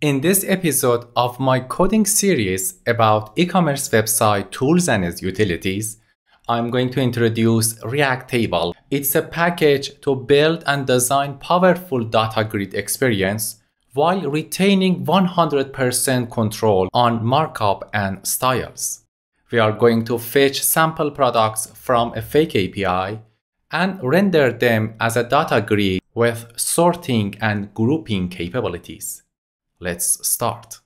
In this episode of my coding series about e-commerce website tools and its utilities, I'm going to introduce React Table. It's a package to build and design powerful data grid experience while retaining 100% control on markup and styles. We are going to fetch sample products from a fake API and render them as a data grid with sorting and grouping capabilities. Let's start.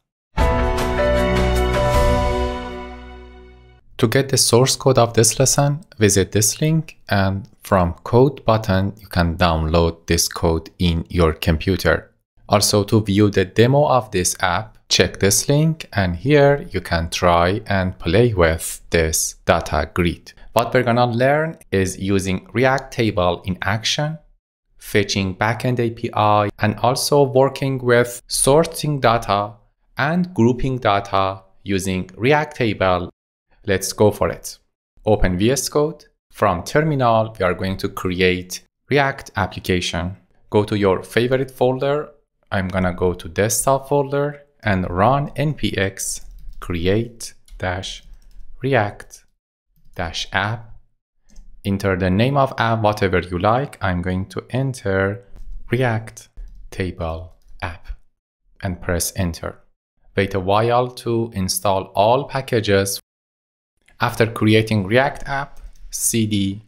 To get the source code of this lesson, visit this link and from code button, you can download this code in your computer. Also to view the demo of this app, check this link and here you can try and play with this data grid. What we're gonna learn is using React table in action fetching backend API, and also working with sorting data and grouping data using React Table. Let's go for it. Open VS Code. From terminal, we are going to create React application. Go to your favorite folder. I'm gonna go to desktop folder and run npx create dash react dash app enter the name of app, whatever you like. I'm going to enter React table app and press enter. Wait a while to install all packages. After creating React app, cd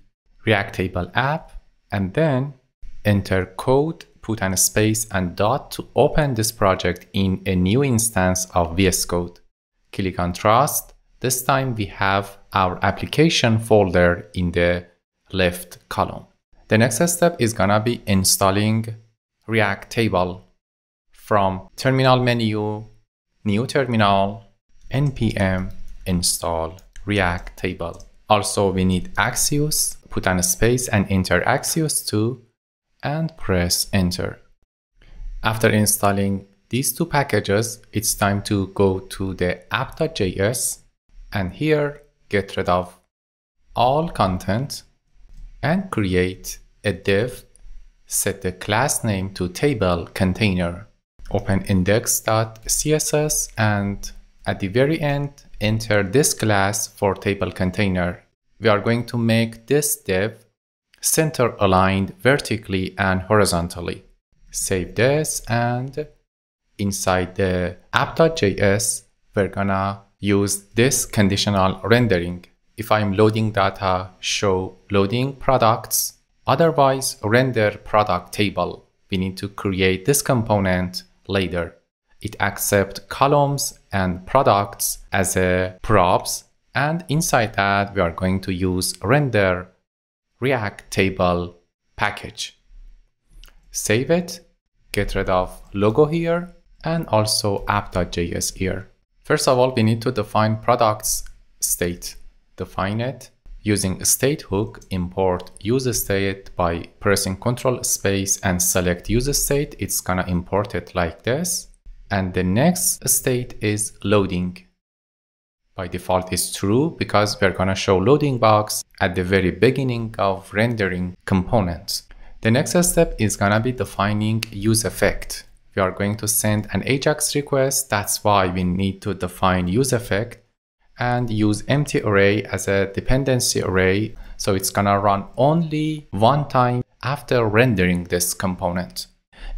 React table app, and then enter code, put an space and dot to open this project in a new instance of VS Code. Click on trust. This time we have our application folder in the left column. The next step is gonna be installing React table from terminal menu, new terminal, npm install React table. Also, we need Axios, put on a space and enter Axios 2 and press enter. After installing these two packages, it's time to go to the app.js and here get rid of all content and create a div, set the class name to table container, open index.css and at the very end, enter this class for table container. We are going to make this div center aligned vertically and horizontally. Save this and inside the app.js, we're gonna use this conditional rendering. If I'm loading data, show loading products. Otherwise, render product table. We need to create this component later. It accepts columns and products as a props. And inside that, we are going to use render React table package. Save it, get rid of logo here, and also app.js here. First of all, we need to define products state. Define it using state hook, import use state by pressing control space and select use state. It's gonna import it like this. And the next state is loading. By default is true because we're gonna show loading box at the very beginning of rendering components. The next step is gonna be defining use effect. We are going to send an AJAX request. That's why we need to define use effect and use empty array as a dependency array. So it's gonna run only one time after rendering this component.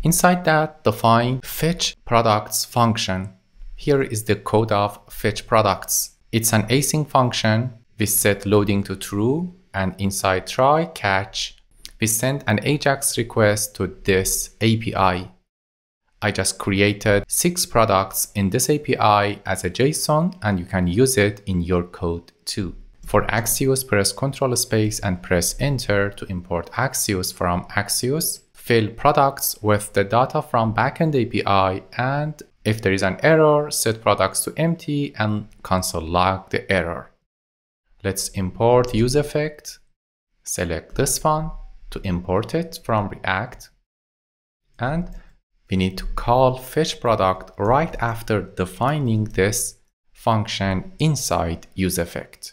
Inside that, define fetch products function. Here is the code of fetch products. It's an async function. We set loading to true and inside try catch, we send an AJAX request to this API. I just created six products in this API as a JSON and you can use it in your code too. For Axios, press Control space and press enter to import Axios from Axios. Fill products with the data from backend API and if there is an error, set products to empty and console log the error. Let's import use effect. Select this one to import it from React and we need to call fetch product right after defining this function inside useEffect.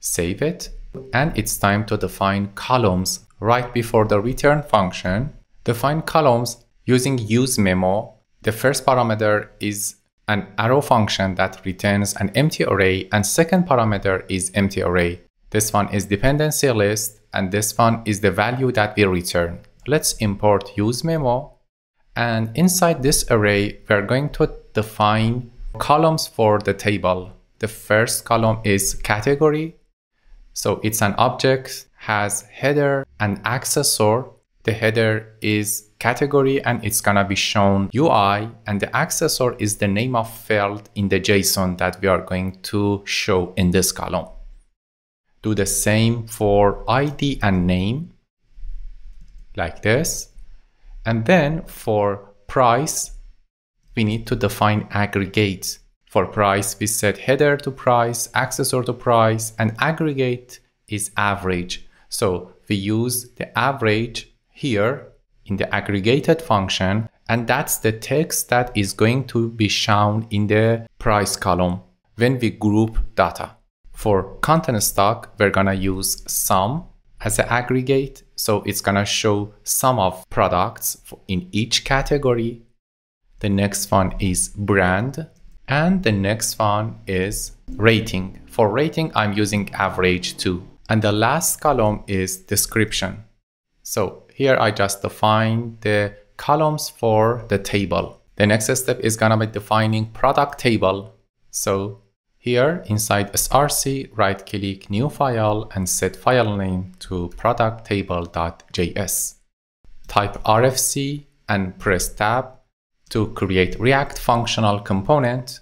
Save it, and it's time to define columns right before the return function. Define columns using useMemo. The first parameter is an arrow function that returns an empty array and second parameter is empty array. This one is dependency list and this one is the value that we return. Let's import use memo and inside this array we're going to define columns for the table. The first column is category. So it's an object, has header and accessor. The header is category and it's gonna be shown UI and the accessor is the name of field in the JSON that we are going to show in this column. Do the same for ID and name like this. And then for price, we need to define aggregate. For price, we set header to price, accessor to price, and aggregate is average. So we use the average here in the aggregated function, and that's the text that is going to be shown in the price column when we group data. For count in stock, we're gonna use sum as an aggregate. So it's gonna show sum of products in each category. The next one is brand. And the next one is rating. For rating, I'm using average too. And the last column is description. So here I just define the columns for the table. The next step is gonna be defining product table. So here inside src, right click new file and set file name to producttable.js. Type RFC and press tab to create React functional component.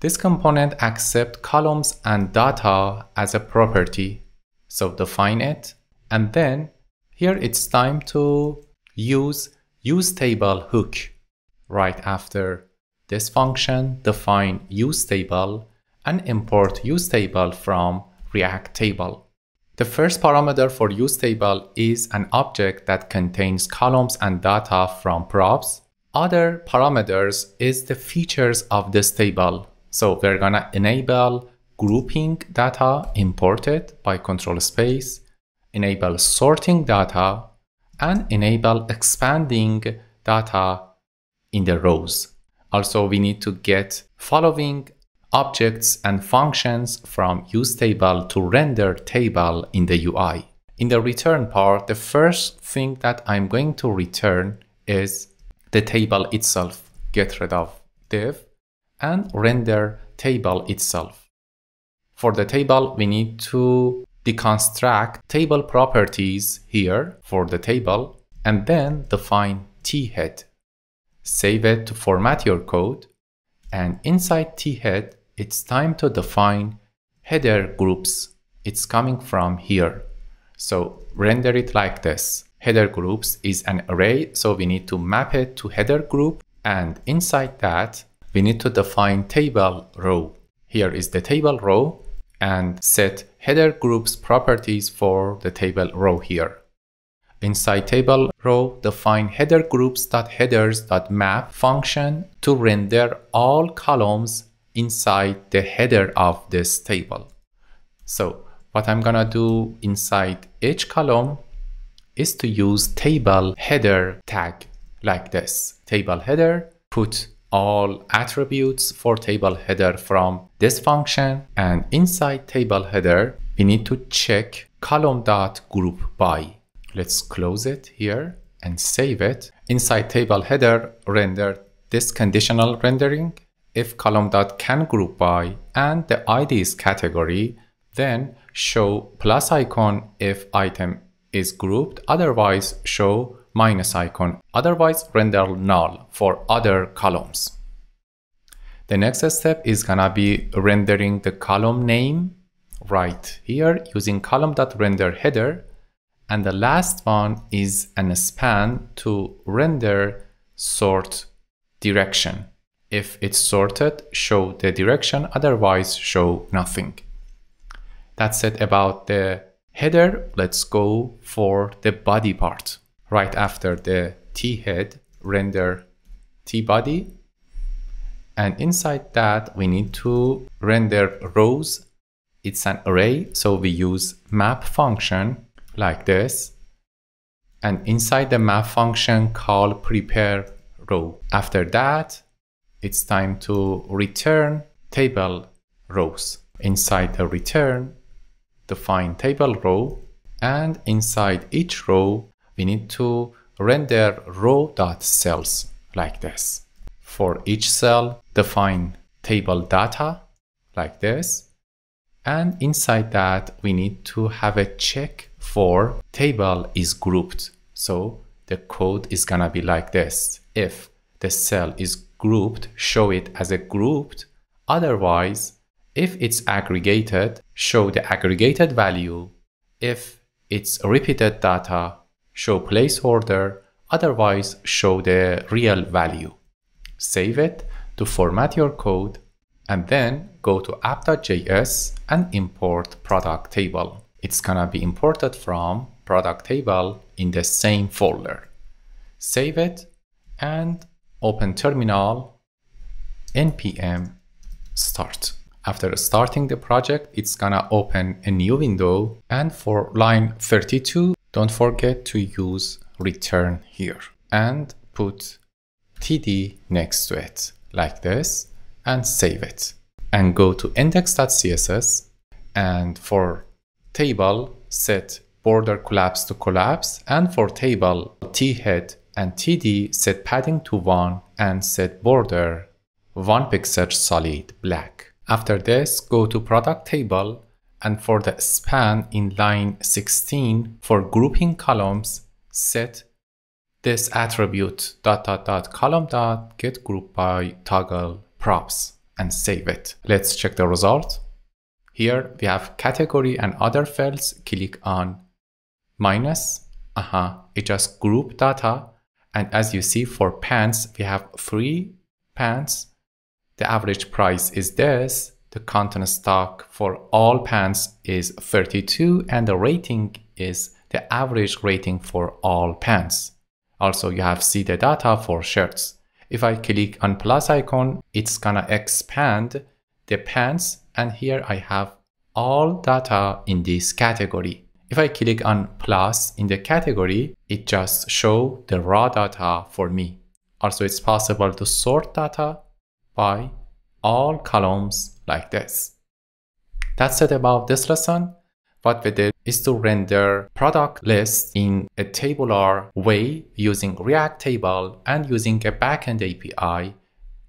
This component accepts columns and data as a property. So define it and then here it's time to use useTable hook right after this function define useTable and import useTable from React table. The first parameter for useTable is an object that contains columns and data from props. Other parameters is the features of this table. So we're gonna enable grouping data imported by control space, enable sorting data, and enable expanding data in the rows. Also, we need to get following objects and functions from useTable to render table in the UI. In the return part, the first thing that I'm going to return is the table itself. Get rid of div and render table itself. For the table, we need to deconstruct table properties here for the table and then define t-head save it to format your code, and inside t-head, it's time to define header groups. It's coming from here. So render it like this. Header groups is an array, so we need to map it to header group, and inside that, we need to define table row. Here is the table row, and set header groups properties for the table row here. Inside table row, define header groups.headers.map function to render all columns inside the header of this table. So what I'm gonna do inside each column is to use table header tag like this. Table header, put all attributes for table header from this function and inside table header, we need to check column.group by. Let's close it here and save it. Inside table header, render this conditional rendering. If column dot can group by and the ID is category, then show plus icon if item is grouped, otherwise show minus icon, otherwise render null for other columns. The next step is gonna be rendering the column name right here using column.render header and the last one is an span to render sort direction. If it's sorted, show the direction, otherwise show nothing. That's it about the header. Let's go for the body part. Right after the T head, render T body. And inside that, we need to render rows. It's an array, so we use map function like this. And inside the map function, call prepare row. After that, it's time to return table rows. Inside the return, define table row and inside each row, we need to render row.cells like this. For each cell, define table data like this. And inside that, we need to have a check for table is grouped. So the code is gonna be like this. If the cell is grouped, show it as a grouped. Otherwise, if it's aggregated, show the aggregated value. If it's repeated data, show placeholder. Otherwise, show the real value. Save it to format your code and then go to app.js and import product table. It's gonna be imported from product table in the same folder. Save it and open terminal npm start. After starting the project, it's gonna open a new window. And for line 32, don't forget to use return here and put td next to it like this and save it. And go to index.css and for table set border collapse to collapse and for table t head and td set padding to 1 and set border 1 pixel solid black. After this go to product table and for the span in line 16 for grouping columns set this attribute dot dot dot column dot get group by toggle props and save it. Let's check the result. Here we have category and other fields. Click on minus. Aha, uh -huh. it just group data. And as you see for pants, we have three pants. The average price is this. The count in stock for all pants is 32 and the rating is the average rating for all pants. Also, you have see the data for shirts. If I click on plus icon, it's gonna expand the pants and here I have all data in this category. If I click on plus in the category, it just show the raw data for me. Also, it's possible to sort data by all columns like this. That's it about this lesson. What we did is to render product lists in a tabular way using React table and using a backend API.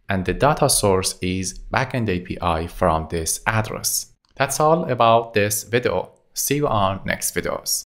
And the data source is backend API from this address. That's all about this video. See you on next videos.